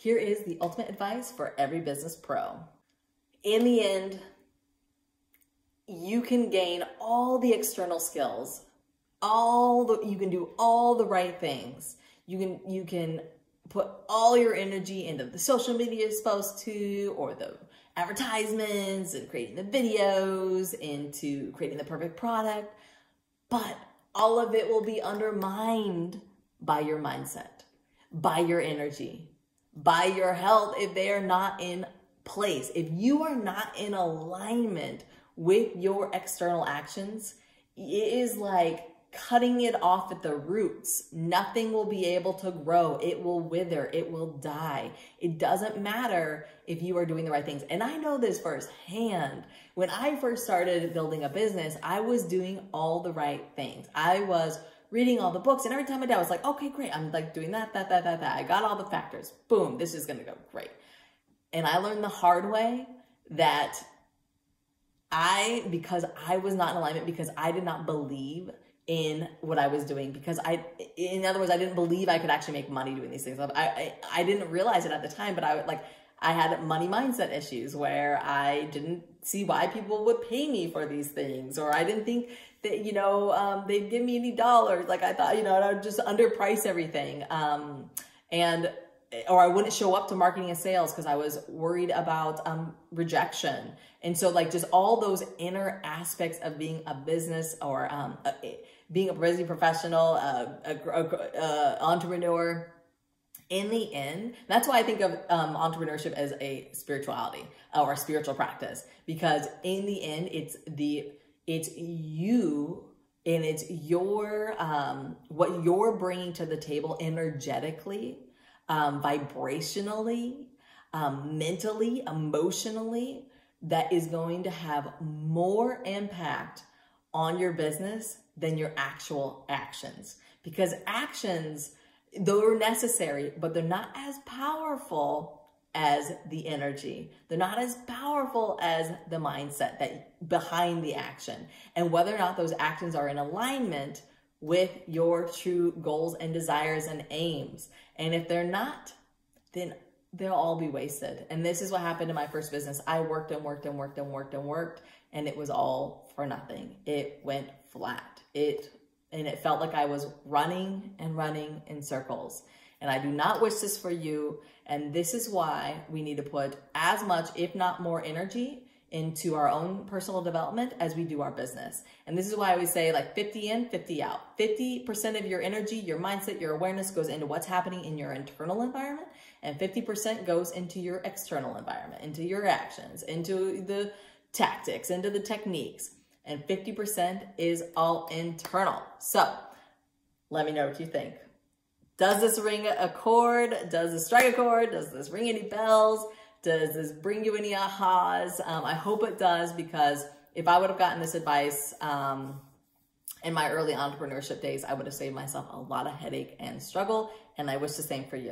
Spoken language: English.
Here is the ultimate advice for every business pro. In the end, you can gain all the external skills, all the you can do all the right things. You can you can put all your energy into the social media you're supposed to or the advertisements and creating the videos into creating the perfect product, but all of it will be undermined by your mindset, by your energy, by your health if they are not in place. If you are not in alignment with your external actions, it is like cutting it off at the roots. Nothing will be able to grow. It will wither. It will die. It doesn't matter if you are doing the right things. And I know this firsthand. When I first started building a business, I was doing all the right things. I was reading all the books and every time I did, I was like, okay, great. I'm like doing that, that, that, that, that. I got all the factors. Boom. This is going to go great. And I learned the hard way that I, because I was not in alignment, because I did not believe in what I was doing because I, in other words, I didn't believe I could actually make money doing these things. I, I, I didn't realize it at the time, but I would like, I had money mindset issues where I didn't see why people would pay me for these things, or I didn't think that, you know, um, they'd give me any dollars. Like I thought, you know, I would just underprice everything. Um, and, or I wouldn't show up to marketing and sales because I was worried about um, rejection. And so like just all those inner aspects of being a business or um, a, being a busy professional, uh, a, a, a, entrepreneur, in the end, that's why I think of um, entrepreneurship as a spirituality uh, or a spiritual practice, because in the end, it's the it's you and it's your um, what you're bringing to the table energetically, um, vibrationally, um, mentally, emotionally, that is going to have more impact on your business than your actual actions. Because actions, they're necessary, but they're not as powerful as the energy. They're not as powerful as the mindset that behind the action. And whether or not those actions are in alignment with your true goals and desires and aims. And if they're not, then they'll all be wasted. And this is what happened in my first business. I worked and worked and worked and worked and worked, and it was all for nothing. It went flat. It and it felt like I was running and running in circles. And I do not wish this for you. And this is why we need to put as much, if not more energy into our own personal development as we do our business. And this is why I always say like 50 in, 50 out. 50% of your energy, your mindset, your awareness goes into what's happening in your internal environment and 50% goes into your external environment, into your actions, into the tactics, into the techniques. And 50% is all internal. So let me know what you think. Does this ring a chord? Does this strike a chord? Does this ring any bells? Does this bring you any ahas? Um, I hope it does because if I would have gotten this advice um, in my early entrepreneurship days, I would have saved myself a lot of headache and struggle. And I wish the same for you.